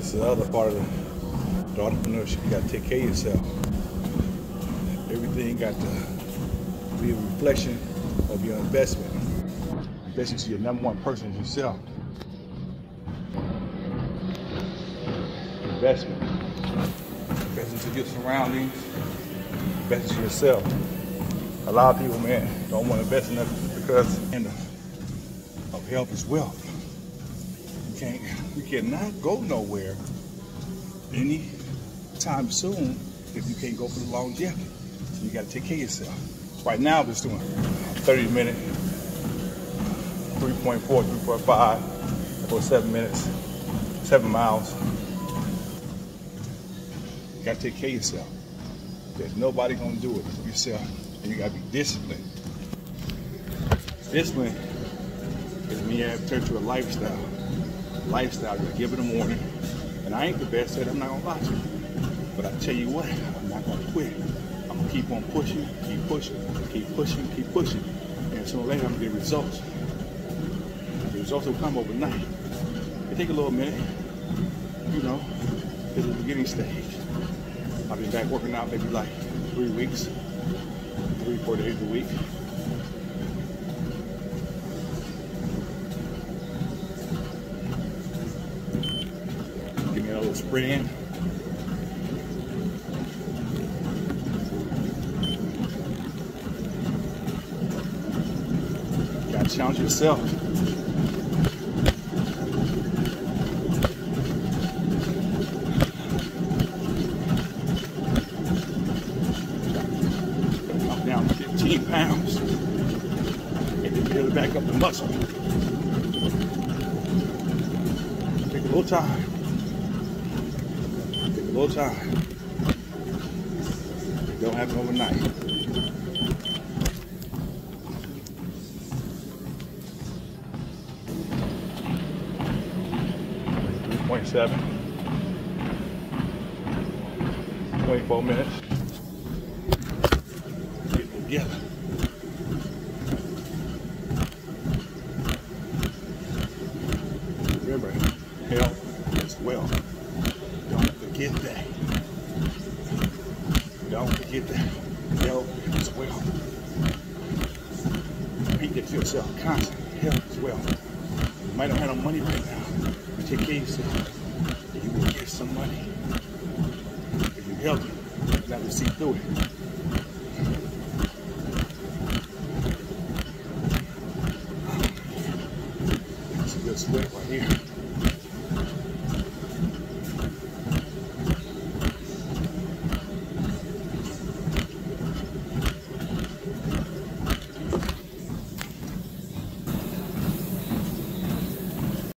This is the other part of the, the entrepreneurship. You got to take care of yourself. Everything got to be a reflection of your investment. Invest to your number one person is yourself. Investment. Invest to your surroundings. Invest to yourself. A lot of people, man, don't want to invest in nothing because of health is wealth. You can't, you cannot go nowhere any time soon if you can't go for the longevity. So you got to take care of yourself. Right now, just doing 30 minute, 3.4, 3.5 for seven minutes, seven miles. You got to take care of yourself. There's nobody gonna do it for yourself. And you gotta be disciplined. Discipline is me having turned to a lifestyle. Lifestyle, you give it a morning. And I ain't the best at it, I'm not gonna lie to you. But I tell you what, I'm not gonna quit. I'm gonna keep on pushing, keep pushing, keep pushing, keep pushing. And sooner or later, I'm gonna get results. The results will come overnight. It take a little minute, you know, it's the beginning stage. I'll be back working out maybe like three weeks, three, four days a week. Spray in. Gotta challenge yourself. I'm down 15 pounds. And then build back up the muscle. Take a little time. A little time. It don't happen overnight. Point seven. 24 minutes. Get together. Remember, health is wealth. Forget that. Don't forget that. Is wealth. Repeat that to yourself constantly. Help as well. You might not have no money right now. but Take care of yourself. You will get some money. If you help healthy, you have to see through it. Sweat right here.